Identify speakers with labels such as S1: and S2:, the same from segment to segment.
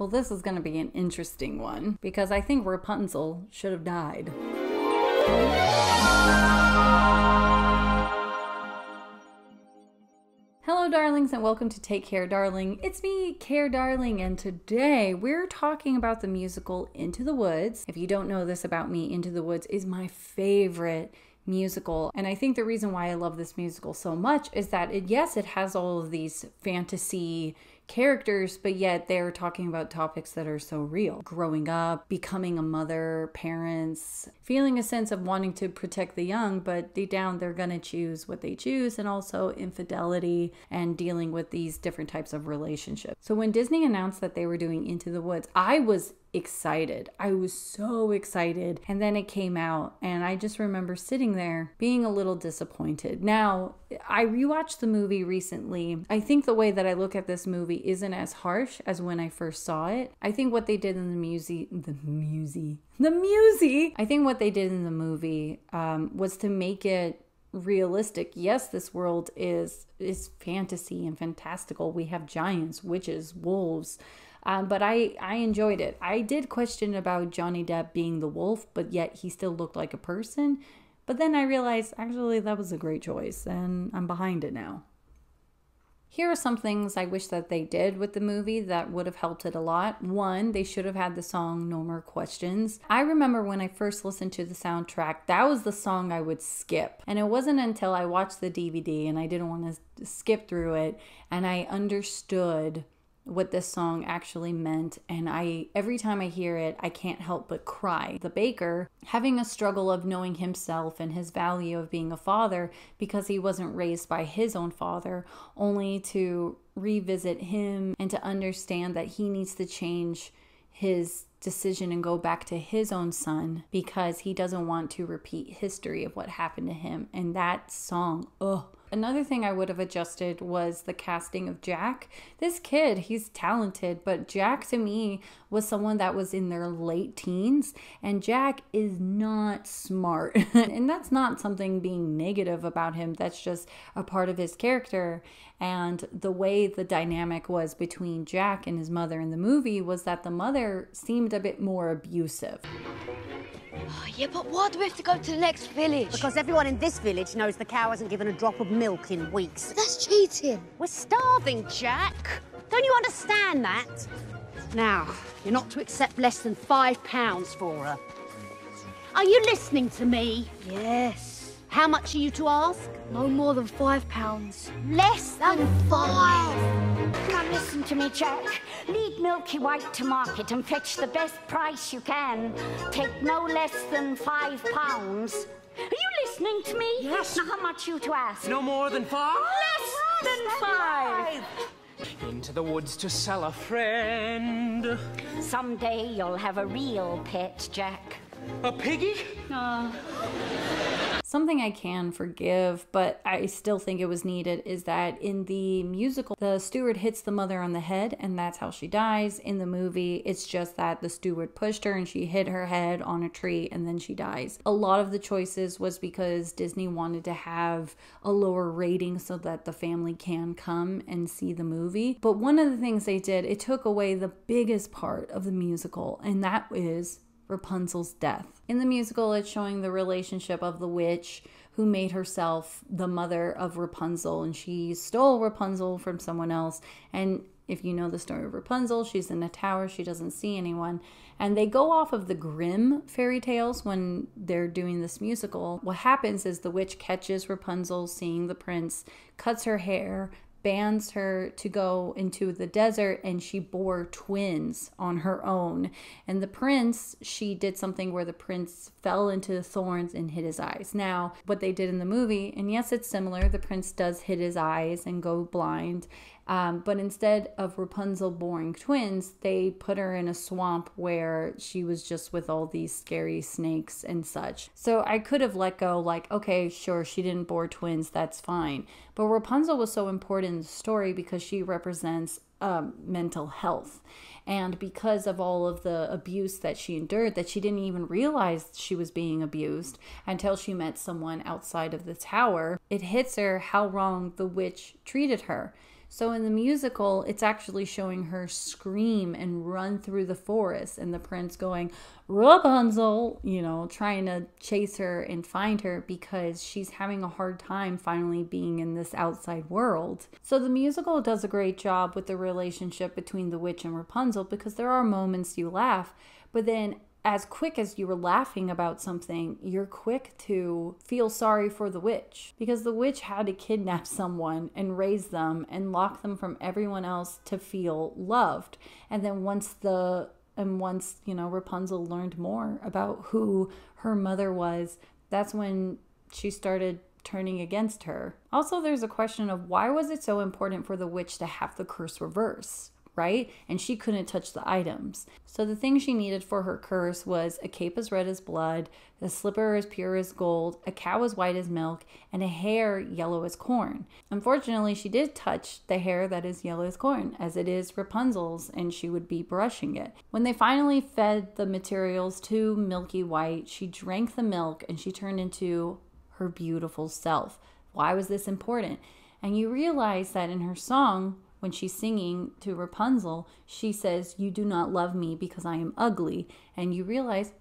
S1: Well, this is going to be an interesting one because I think Rapunzel should have died. Hello, darlings, and welcome to Take Care, Darling. It's me, Care Darling, and today we're talking about the musical Into the Woods. If you don't know this about me, Into the Woods is my favorite musical. And I think the reason why I love this musical so much is that it, yes, it has all of these fantasy characters, but yet they're talking about topics that are so real. Growing up, becoming a mother, parents, feeling a sense of wanting to protect the young, but deep down they're going to choose what they choose, and also infidelity and dealing with these different types of relationships. So when Disney announced that they were doing Into the Woods, I was excited. I was so excited. And then it came out, and I just remember sitting there being a little disappointed. Now, I rewatched the movie recently. I think the way that I look at this movie isn't as harsh as when I first saw it. I think what they did in the music, the music, the music, I think what they did in the movie um, was to make it realistic yes this world is is fantasy and fantastical we have giants witches wolves um, but I, I enjoyed it. I did question about Johnny Depp being the wolf, but yet he still looked like a person. But then I realized actually that was a great choice, and I'm behind it now. Here are some things I wish that they did with the movie that would have helped it a lot. One, they should have had the song No More Questions. I remember when I first listened to the soundtrack, that was the song I would skip. And it wasn't until I watched the DVD and I didn't want to skip through it and I understood what this song actually meant and I every time I hear it I can't help but cry. The baker having a struggle of knowing himself and his value of being a father because he wasn't raised by his own father only to revisit him and to understand that he needs to change his decision and go back to his own son because he doesn't want to repeat history of what happened to him and that song oh Another thing I would have adjusted was the casting of Jack. This kid, he's talented, but Jack to me was someone that was in their late teens, and Jack is not smart. and that's not something being negative about him, that's just a part of his character. And the way the dynamic was between Jack and his mother in the movie was that the mother seemed a bit more abusive.
S2: Oh, yeah, but why do we have to go to the next village?
S3: Because everyone in this village knows the cow hasn't given a drop of milk in weeks.
S2: But that's cheating.
S3: We're starving, Jack. Don't you understand that? Now, you're not to accept less than five pounds for her. Are you listening to me?
S2: Yes.
S3: How much are you to ask?
S2: No more than five pounds.
S3: Less than five!
S4: Now listen to me, Jack. Lead Milky White to market and fetch the best price you can. Take no less than five pounds. Are you listening to me?
S5: Yes.
S4: Now how much you to ask?
S5: No more than five?
S4: Less than five.
S5: Into the woods to sell a friend.
S4: Someday you'll have a real pet, Jack.
S5: A piggy?
S4: Uh.
S1: Something I can forgive, but I still think it was needed, is that in the musical, the steward hits the mother on the head and that's how she dies. In the movie, it's just that the steward pushed her and she hit her head on a tree and then she dies. A lot of the choices was because Disney wanted to have a lower rating so that the family can come and see the movie. But one of the things they did, it took away the biggest part of the musical, and that is Rapunzel's death. In the musical, it's showing the relationship of the witch who made herself the mother of Rapunzel and she stole Rapunzel from someone else. And if you know the story of Rapunzel, she's in a tower, she doesn't see anyone. And they go off of the Grimm fairy tales when they're doing this musical. What happens is the witch catches Rapunzel seeing the prince, cuts her hair, bans her to go into the desert and she bore twins on her own. And the prince, she did something where the prince fell into the thorns and hit his eyes. Now, what they did in the movie, and yes, it's similar, the prince does hit his eyes and go blind. Um, but instead of Rapunzel boring twins, they put her in a swamp where she was just with all these scary snakes and such. So I could have let go, like, okay, sure, she didn't bore twins, that's fine. But Rapunzel was so important in the story because she represents um, mental health. And because of all of the abuse that she endured, that she didn't even realize she was being abused until she met someone outside of the tower, it hits her how wrong the witch treated her. So in the musical, it's actually showing her scream and run through the forest, and the prince going, Rapunzel, you know, trying to chase her and find her because she's having a hard time finally being in this outside world. So the musical does a great job with the relationship between the witch and Rapunzel because there are moments you laugh, but then as quick as you were laughing about something, you're quick to feel sorry for the witch because the witch had to kidnap someone and raise them and lock them from everyone else to feel loved. And then once the and once, you know, Rapunzel learned more about who her mother was, that's when she started turning against her. Also, there's a question of why was it so important for the witch to have the curse reverse? Right? And she couldn't touch the items. So the thing she needed for her curse was a cape as red as blood, a slipper as pure as gold, a cow as white as milk, and a hair yellow as corn. Unfortunately, she did touch the hair that is yellow as corn, as it is Rapunzel's, and she would be brushing it. When they finally fed the materials to Milky White, she drank the milk and she turned into her beautiful self. Why was this important? And you realize that in her song, when she's singing to Rapunzel, she says, You do not love me because I am ugly. And you realize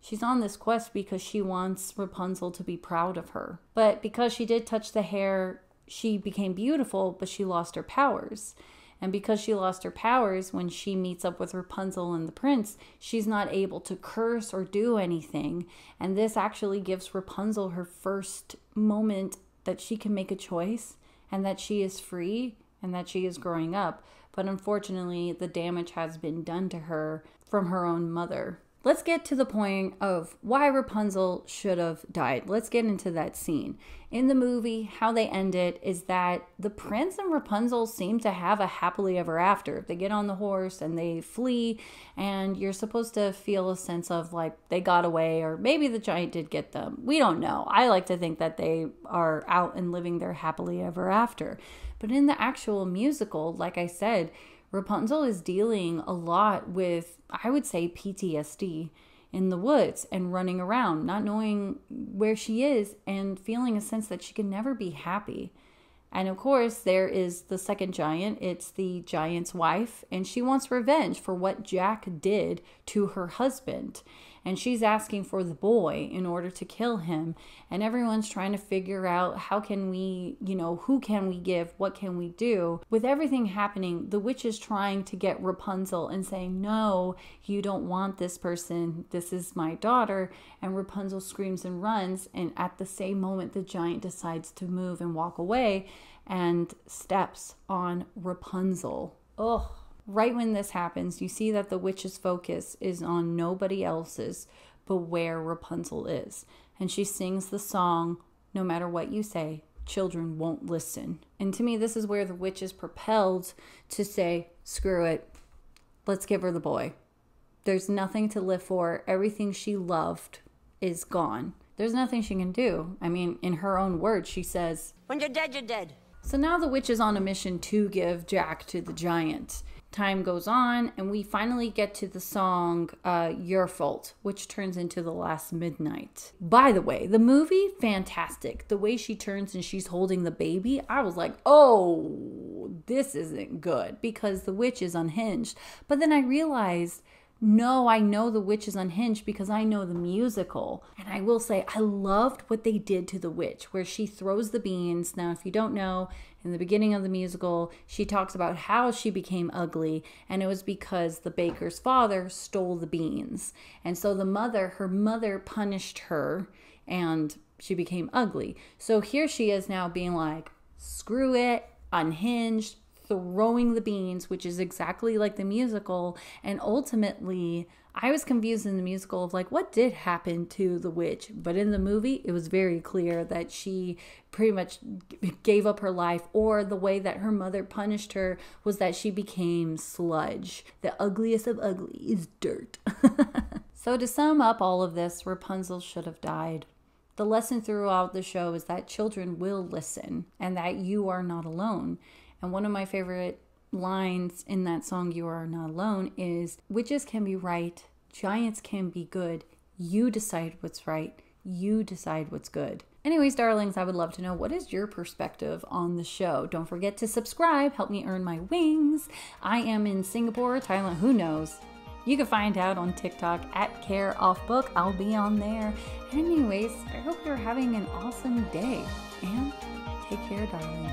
S1: she's on this quest because she wants Rapunzel to be proud of her. But because she did touch the hair, she became beautiful, but she lost her powers. And because she lost her powers, when she meets up with Rapunzel and the prince, she's not able to curse or do anything. And this actually gives Rapunzel her first moment that she can make a choice and that she is free and that she is growing up, but unfortunately, the damage has been done to her from her own mother. Let's get to the point of why Rapunzel should have died. Let's get into that scene. In the movie, how they end it is that the prince and Rapunzel seem to have a happily ever after. They get on the horse and they flee, and you're supposed to feel a sense of like they got away, or maybe the giant did get them. We don't know. I like to think that they are out and living their happily ever after. But in the actual musical, like I said, Rapunzel is dealing a lot with, I would say, PTSD in the woods and running around, not knowing where she is and feeling a sense that she can never be happy. And of course, there is the second giant. It's the giant's wife, and she wants revenge for what Jack did to her husband and she's asking for the boy in order to kill him. And everyone's trying to figure out how can we you know who can we give what can we do? With everything happening the witch is trying to get rapunzel and saying no you don't want this person. This is my daughter. And rapunzel screams and runs. And at the same moment the giant decides to move and walk away and steps on rapunzel. Oh right when this happens, you see that the witch's focus is on nobody else's but where Rapunzel is. And she sings the song, No matter what you say, children won't listen. And to me, this is where the witch is propelled to say, Screw it, let's give her the boy. There's nothing to live for. Everything she loved is gone. There's nothing she can do. I mean, in her own words, she says,
S6: When you're dead, you're dead.
S1: So now the witch is on a mission to give Jack to the giant time goes on and we finally get to the song uh, your fault which turns into the last midnight. By the way the movie fantastic. The way she turns and she's holding the baby i was like oh this isn't good because the witch is unhinged. But then i realized no, I know The Witch is Unhinged because I know the musical. And I will say, I loved what they did to The Witch, where she throws the beans. Now, if you don't know, in the beginning of the musical, she talks about how she became ugly, and it was because the baker's father stole the beans. And so the mother, her mother punished her, and she became ugly. So here she is now being like, screw it, unhinged, throwing the beans, which is exactly like the musical. And ultimately, I was confused in the musical of like what did happen to the witch, but in the movie, it was very clear that she pretty much gave up her life, or the way that her mother punished her was that she became sludge. The ugliest of ugly is dirt. so, to sum up all of this, Rapunzel should have died. The lesson throughout the show is that children will listen and that you are not alone. And one of my favorite lines in that song, You Are Not Alone, is Witches can be right, giants can be good. You decide what's right, you decide what's good. Anyways, darlings, I would love to know what is your perspective on the show. Don't forget to subscribe, help me earn my wings. I am in Singapore, Thailand, who knows? You can find out on TikTok at Care Off Book. I'll be on there. Anyways, I hope you're having an awesome day and take care, darling.